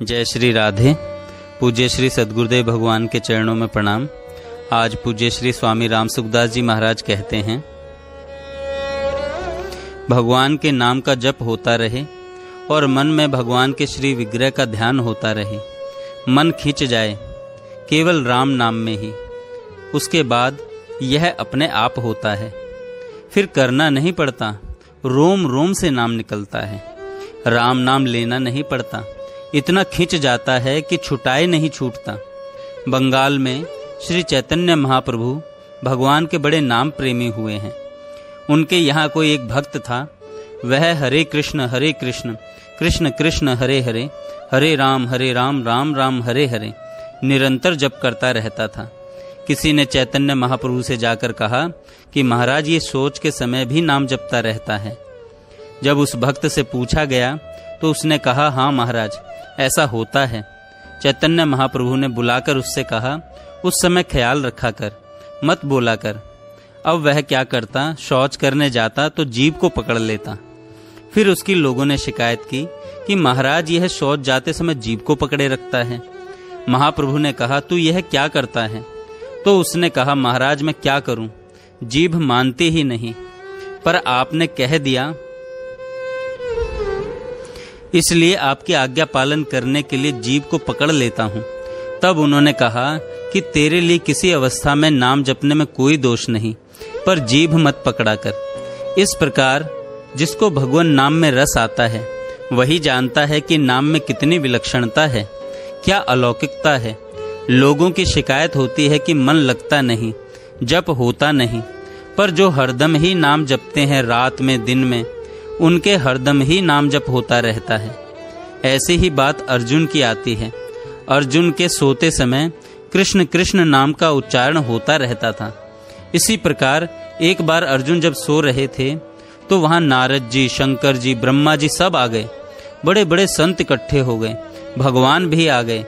जय श्री राधे। पूज्य श्री सदगुरुदेव भगवान के चरणों में प्रणाम। आज पूज्य श्री स्वामी राम सुखदास जी महाराज कहते हैं, भगवान के नाम का जप होता रहे और मन में भगवान के श्री विग्रह का ध्यान होता रहे। मन खींच जाए, केवल राम नाम में ही। उसके बाद यह अपने आप होता है। फिर करना नहीं पड़ता, रोम रोम से नाम निकलता है। राम नाम लेना नहीं पड़ता इतना खिंच जाता है कि छुटाए नहीं छूटता। बंगाल में श्री चैतन्य महाप्रभु भगवान के बड़े नाम प्रेमी हुए हैं। उनके यहाँ कोई एक भक्त था। वह हरे कृष्ण हरे कृष्ण कृष्ण कृष्ण, हरे हरे हरे राम हरे राम राम राम, हरे हरे, निरंतर जप करता रहता था। किसी ने चैतन्य महाप्रभु से जाकर कहा कि महाराज, ये सोच के समय भी नाम जपता रहता है। जब उस भक्त से पूछा गया तो उसने कहा हाँ महाराज, ऐसा होता है। चैतन्य महाप्रभु ने बुलाकर उससे कहा, उस समय ख्याल रखा कर, मत बोला कर। अब वह क्या करता, शौच करने जाता तो जीव को पकड़ लेता। फिर उसकी लोगों ने शिकायत की कि महाराज, यह शौच जाते समय जीव को पकड़े रखता है। महाप्रभु ने कहा, तू यह क्या करता है? तो उसने कहा, महाराज, मैं क्या करूँ? जीभ मानती ही नहीं, पर आपने कह दिया इसलिए आपकी आज्ञा पालन करने के लिए जीव को पकड़ लेता हूँ। तब उन्होंने कहा कि तेरे लिए किसी अवस्था में नाम जपने में कोई दोष नहीं, पर जीभ मत पकड़ा कर इस प्रकार जिसको भगवान नाम में रस आता है, वही जानता है कि नाम में कितनी विलक्षणता है, क्या अलौकिकता है। लोगों की शिकायत होती है कि मन लगता नहीं, जप होता नहीं, पर जो हरदम ही नाम जपते हैं रात में, दिन में उनके हरदम ही नाम जप होता रहता है। ऐसी ही बात अर्जुन की आती है। अर्जुन के सोते समय कृष्ण कृष्ण नाम का उच्चारण होता रहता था। इसी प्रकार एक बार अर्जुन जब सो रहे थे तो वहाँ नारद जी, शंकर जी, ब्रह्मा जी सब आ गए। बड़े बड़े संत इकट्ठे हो गए। भगवान भी आ गए।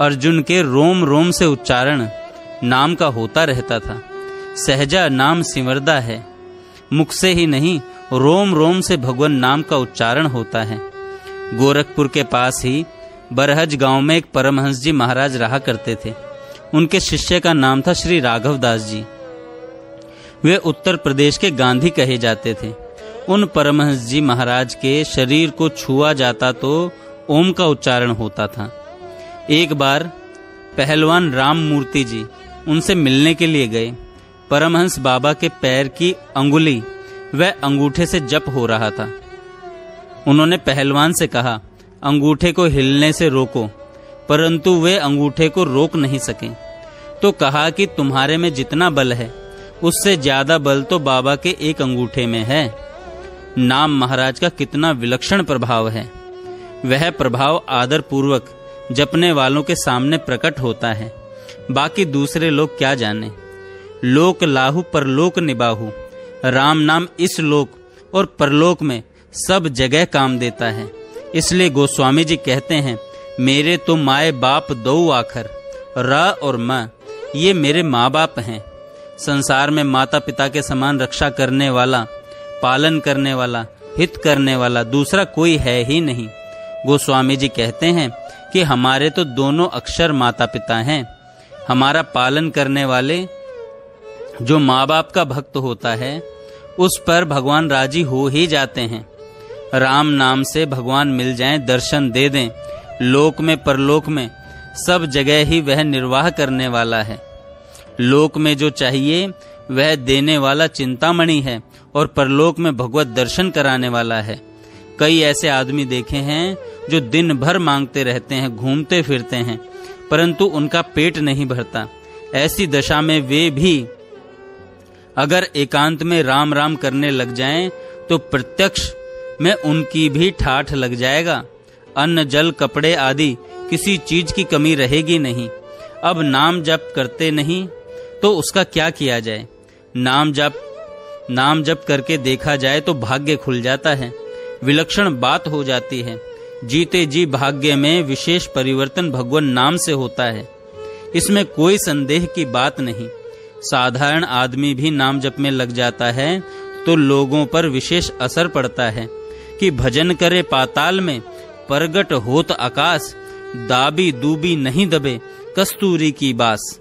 अर्जुन के रोम रोम से उच्चारण नाम का होता रहता था। सहजा नाम सिमरदा है। मुख से ही नहीं, रोम रोम से भगवान नाम का उच्चारण होता है। गोरखपुर के पास ही बरहज गाँव में एक परमहंस जी महाराज रहा करते थे। उनके शिष्य का नाम था श्री राघव दास जी। वे उत्तर प्रदेश के गांधी कहे जाते थे। उन परमहंस जी महाराज के शरीर को छुआ जाता तो ओम का उच्चारण होता था। एक बार पहलवान राम मूर्ति जी उनसे मिलने के लिए गए। परमहंस बाबा के पैर की अंगुली व अंगूठे से जप हो रहा था। उन्होंने पहलवान से कहा, अंगूठे को हिलने से रोको, परंतु वे अंगूठे को रोक नहीं सके। तो कहा कि तुम्हारे में जितना बल है, उससे ज़्यादा बल तो बाबा के एक अंगूठे में है। नाम महाराज का कितना विलक्षण प्रभाव है। वह प्रभाव आदर पूर्वक जपने वालों के सामने प्रकट होता है। बाकी दूसरे लोग क्या जाने? लोक लाहु परलोक निबाहु। राम नाम इस लोक और परलोक में सब जगह काम देता है। इसलिए गोस्वामी जी कहते हैं, मेरे तो माए बाप दो आखर, र और म, ये मेरे माँ बाप हैं। संसार में माता पिता के समान रक्षा करने वाला, पालन करने वाला, हित करने वाला दूसरा कोई है ही नहीं। गोस्वामी जी कहते हैं कि हमारे तो दोनों अक्षर माता पिता हैं। हमारा पालन करने वाले जो माँ बाप का भक्त होता है, उस पर भगवान राज़ी हो ही जाते हैं। राम नाम से भगवान मिल जाएँ, दर्शन दे दें। लोक में परलोक में सब जगह ही वह निर्वाह करने वाला है। लोक में जो चाहिए, वह देने वाला चिंतामणि है और परलोक में भगवत दर्शन कराने वाला है। कई ऐसे आदमी देखे हैं, जो दिन भर मांगते रहते हैं, घूमते फिरते हैं, परंतु उनका पेट नहीं भरता। ऐसी दशा में वे भी अगर एकांत में राम राम करने लग जाएँ तो प्रत्यक्ष में उनकी भी ठाठ लग जाएगा। अन्न, जल, कपड़े आदि किसी चीज़ की कमी रहेगी नहीं। अब नाम जप करते नहीं तो उसका क्या किया जाए? नाम जप नाम जप करके देखा जाए तो भाग्य खुल जाता है। विलक्षण बात हो जाती है। जीते जी भाग्य में विशेष परिवर्तन भगवान नाम से होता है। इसमें कोई संदेह की बात नहीं। साधारण आदमी भी नाम जप में लग जाता है तो लोगों पर विशेष असर पड़ता है कि भजन करे पाताल में, प्रगट होत आकाश, दाबी दूबी नहीं दबे कस्तूरी की बास।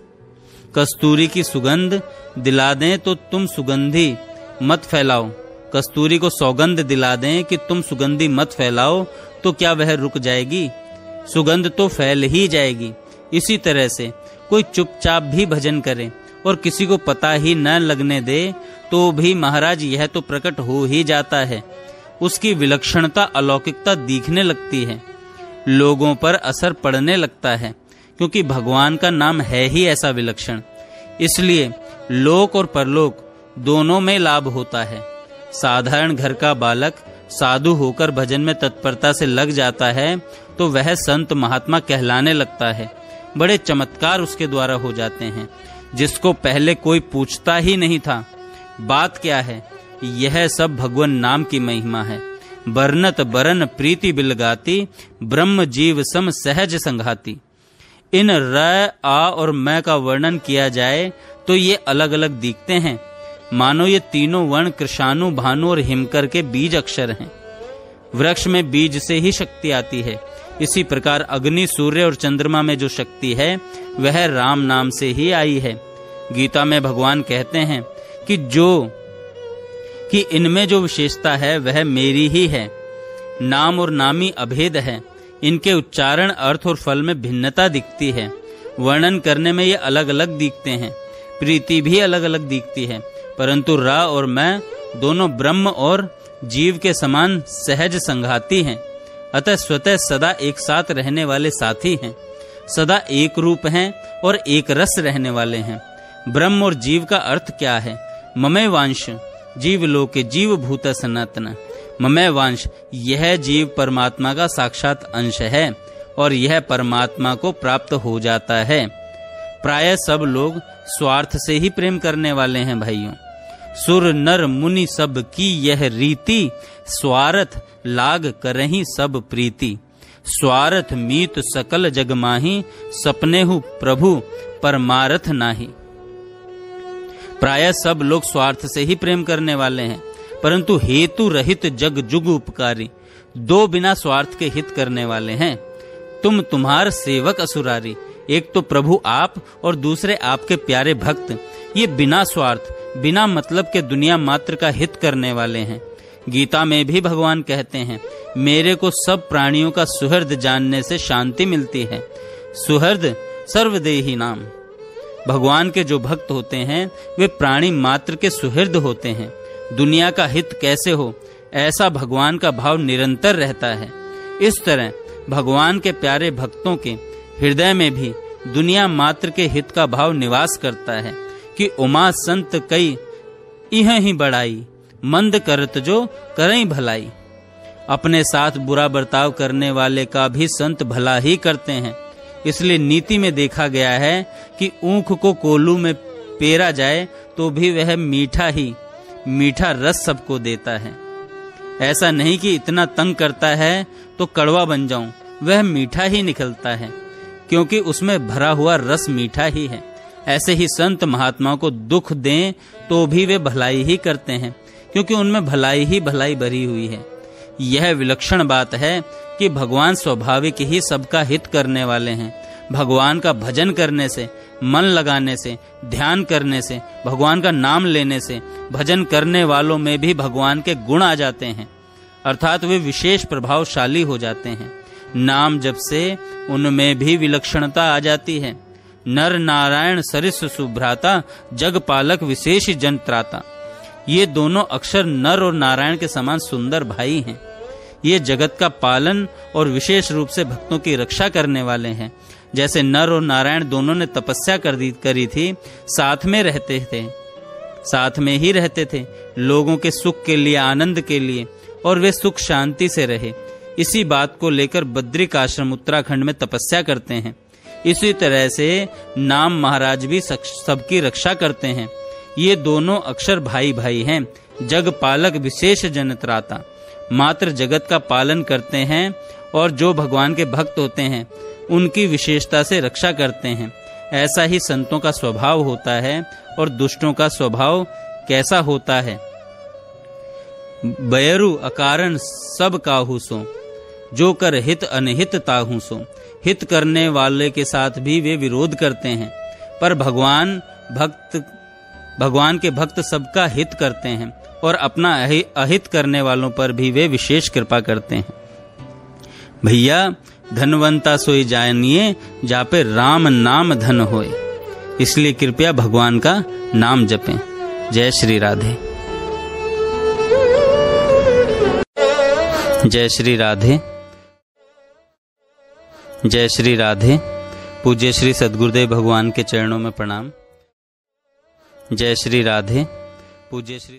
कस्तूरी की सुगंध, दिला दें तो तुम सुगंधी मत फैलाओ। कस्तूरी को सौगंध दिला दें कि तुम सुगंधी मत फैलाओ तो क्या वह रुक जाएगी? सुगंध तो फैल ही जाएगी। इसी तरह से कोई चुपचाप भी भजन करे और किसी को पता ही न लगने दे तो भी महाराज, यह तो प्रकट हो ही जाता है। उसकी विलक्षणता, अलौकिकता दिखने लगती है। लोगों पर असर पड़ने लगता है, क्योंकि भगवान का नाम है ही ऐसा विलक्षण। इसलिए लोक और परलोक दोनों में लाभ होता है। साधारण घर का बालक साधु होकर भजन में तत्परता से लग जाता है तो वह संत महात्मा कहलाने लगता है। बड़े चमत्कार उसके द्वारा हो जाते हैं। जिसको पहले कोई पूछता ही नहीं था। बात क्या है? यह सब भगवान नाम की महिमा है। बरनत बरन प्रीति बिलगाती, ब्रह्म जीव सम सहज संघाती। इन र, आ और मैं का वर्णन किया जाए तो ये अलग अलग दिखते हैं। मानो ये तीनों वर्ण कृषाणु, भानु और हिमकर के बीज अक्षर हैं। वृक्ष में बीज से ही शक्ति आती है। इसी प्रकार अग्नि, सूर्य और चंद्रमा में जो शक्ति है, वह राम नाम से ही आई है। गीता में भगवान कहते हैं कि जो, कि इनमें जो विशेषता है, वह मेरी ही है। नाम और नामी अभेद है। इनके उच्चारण अर्थ और फल में भिन्नता दिखती है। वर्णन करने में ये अलग अलग दिखते हैं। प्रीति भी अलग अलग दिखती है। परंतु रा और मैं दोनों ब्रह्म और जीव के समान सहज संघाती हैं। अतः स्वतः सदा एक साथ रहने वाले साथी हैं। सदा एक रूप हैं और एक रस रहने वाले हैं। ब्रह्म और जीव का अर्थ क्या है? ममे वांश, जीव लोके जीव भूत सनातन। ममय वांश, यह जीव परमात्मा का साक्षात अंश है और यह परमात्मा को प्राप्त हो जाता है। प्राय सब लोग स्वार्थ से ही प्रेम करने वाले हैं भाइयों। सुर नर मुनि सब की यह रीति, स्वार्थ लाग करही सब प्रीति। स्वार्थ मीत सकल जग माही, सपने हु प्रभु परमारथ नाही। प्राय सब लोग स्वार्थ से ही प्रेम करने वाले हैं, परंतु हेतु रहित जग जुग उपकारी। दो बिना स्वार्थ के हित करने वाले हैं। तुम तुम्हार सेवक असुरारी, एक तो प्रभु आप और दूसरे आपके प्यारे भक्त। ये बिना स्वार्थ, बिना मतलब के दुनिया मात्र का हित करने वाले हैं। गीता में भी भगवान कहते हैं, मेरे को सब प्राणियों का सुहृद जानने से शांति मिलती है। सुहृद सर्वदेही नाम। भगवान के जो भक्त होते हैं, वे प्राणी मात्र के सुहृद होते हैं। दुनिया का हित कैसे हो, ऐसा भगवान का भाव निरंतर रहता है। इस तरह, भगवान के प्यारे भक्तों के हृदय में भी दुनिया मात्र के हित का भाव निवास करता है कि उमा संत कई इह ही बढ़ाई। मंद करत जो करई भलाई। अपने साथ बुरा बर्ताव करने वाले का भी संत भला ही करते हैं। इसलिए नीति में देखा गया है कि ऊख को कोलू में पेरा जाए तो भी वह मीठा ही, मीठा रस सबको देता है। ऐसा नहीं कि इतना तंग करता है तो कड़वा बन जाऊँ, वह मीठा ही निकलता है, क्योंकि उसमें भरा हुआ रस मीठा ही है। ऐसे ही संत महात्माओं को दुख दें तो भी वे भलाई ही करते हैं। क्योंकि उनमें भलाई ही भलाई भरी हुई है। यह विलक्षण बात है कि भगवान स्वाभाविक ही सबका हित करने वाले हैं। भगवान का भजन करने से, मन लगाने से, ध्यान करने से, भगवान का नाम लेने से, भजन करने वालों में भी भगवान के गुण आ जाते हैं। अर्थात वे विशेष प्रभावशाली हो जाते हैं। नाम जब से उनमें भी विलक्षणता आ जाती है। नर नारायण सरिस सुभ्राता, जग पालक विशेष जंत्राता ये दोनों अक्षर नर और नारायण के समान सुंदर भाई हैं। ये जगत का पालन और विशेष रूप से भक्तों की रक्षा करने वाले हैं। जैसे नर और नारायण दोनों ने तपस्या कर दी करी थी, साथ में रहते थे। साथ में ही रहते थे, लोगों के सुख के लिए, आनंद के लिए, और वे सुख शांति से रहे। इसी बात को लेकर बद्रिक आश्रम उत्तराखंड में तपस्या करते हैं। इसी तरह से नाम महाराज भी सबकी रक्षा करते हैं। ये दोनों अक्षर भाई भाई हैं। जग पालक विशेष जनत्राता। मात्र जगत का पालन करते हैं और जो भगवान के भक्त होते हैं, उनकी विशेषता से रक्षा करते हैं। ऐसा ही संतों का स्वभाव होता है और दुष्टों का स्वभाव कैसा होता है। बयरु अकारण सब काहू सो, जो कर हित अनहित ताहू सो। हित करने वाले के साथ भी वे विरोध करते हैं, पर भगवान भक्त भगवान के भक्त सबका हित करते हैं और अपना अहित करने वालों पर भी वे विशेष कृपा करते हैं। भैया, धनवंता सोई जानिए जा पे राम नाम धन होए। इसलिए कृपया भगवान का नाम जपें। जय श्री राधे। जय श्री राधे। जय श्री राधे। पूज्य श्री सदगुरुदेव भगवान के चरणों में प्रणाम। जय श्री राधे। पूज्य श्री